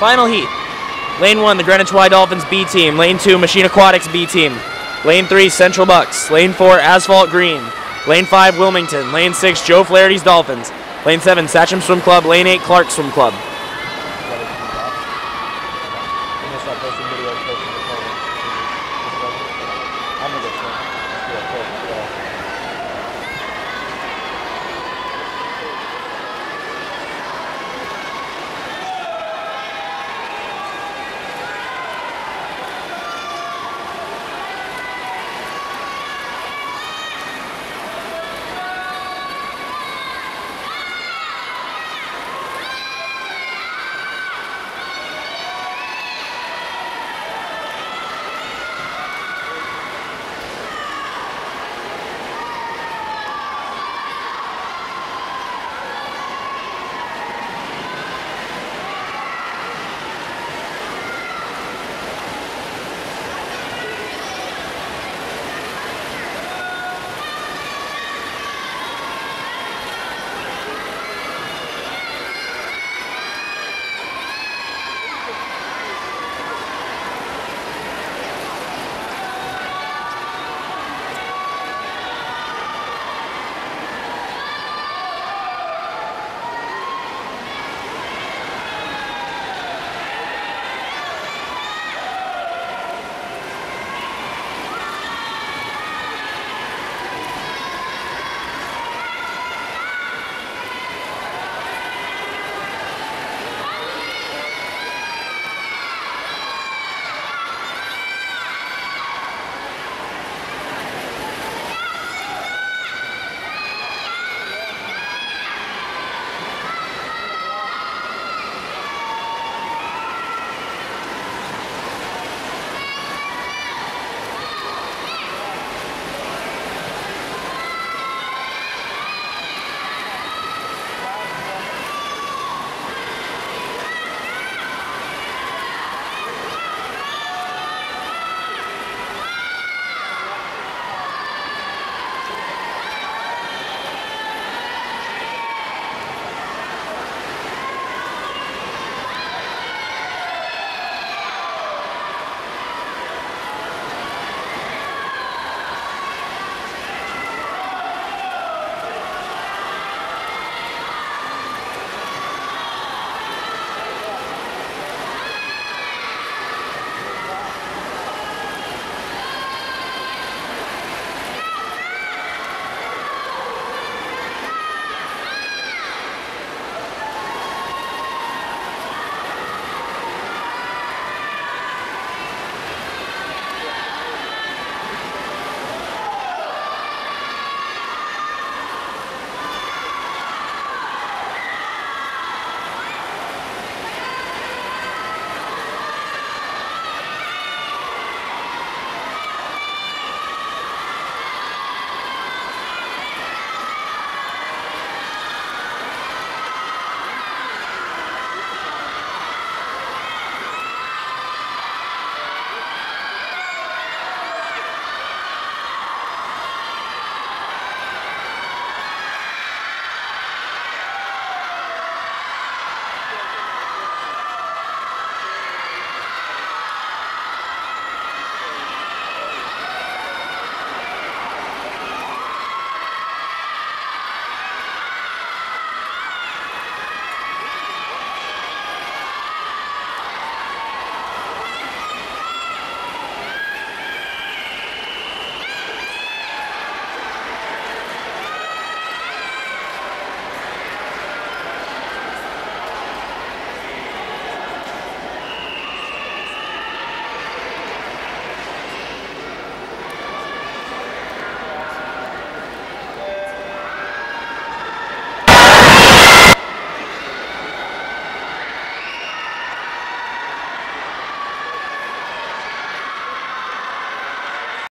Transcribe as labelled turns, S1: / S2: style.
S1: Final heat. Lane 1, the Greenwich Y Dolphins B team. Lane 2, Machine Aquatics B team. Lane 3, Central Bucks. Lane 4, Asphalt Green. Lane 5, Wilmington. Lane 6, Joe Flaherty's Dolphins. Lane 7, Sachem Swim Club. Lane 8, Clark Swim Club.